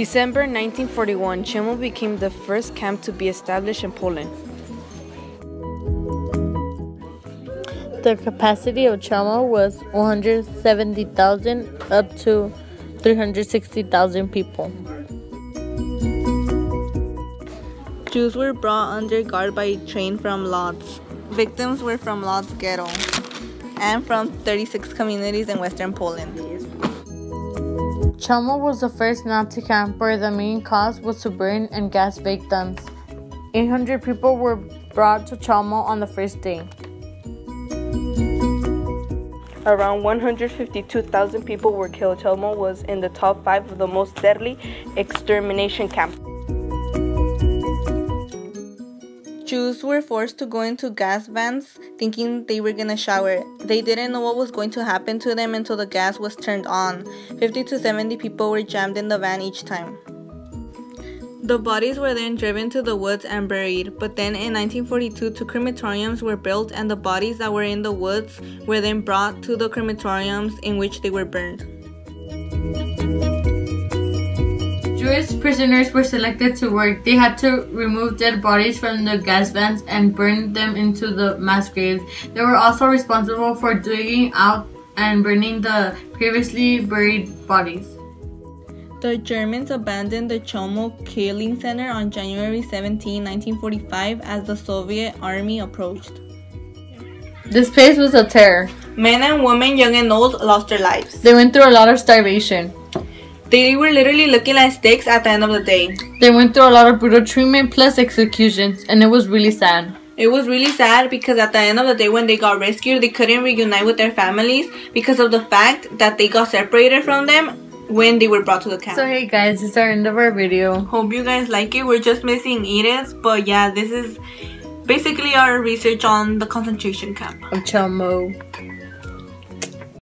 December 1941, Chelmno became the first camp to be established in Poland. The capacity of Chelmno was 170,000 up to 360,000 people. Jews were brought under guard by train from Lodz. Victims were from Lodz ghetto and from 36 communities in western Poland. Chelmno was the first Nazi camp where the main cause was to burn and gas victims. 800 people were brought to Chelmno on the first day. Around 152,000 people were killed. Chelmno was in the top five of the most deadly extermination camps. Jews were forced to go into gas vans thinking they were gonna shower. They didn't know what was going to happen to them until the gas was turned on. 50 to 70 people were jammed in the van each time. The bodies were then driven to the woods and buried, but then in 1942 two crematoriums were built and the bodies that were in the woods were then brought to the crematoriums in which they were burned. Jewish prisoners were selected to work. They had to remove dead bodies from the gas vans and burn them into the mass graves. They were also responsible for digging out and burning the previously buried bodies. The Germans abandoned the Chelmno killing center on January 17, 1945 as the Soviet army approached. This place was a terror. Men and women, young and old, lost their lives. They went through a lot of starvation. They were literally looking like sticks at the end of the day. They went through a lot of brutal treatment plus executions, and it was really sad. It was really sad because at the end of the day, when they got rescued, they couldn't reunite with their families because of the fact that they got separated from them when they were brought to the camp. So hey guys, this is our end of our video. Hope you guys like it. We're just missing Edith, but yeah, this is basically our research on the concentration camp. Of Chelmno.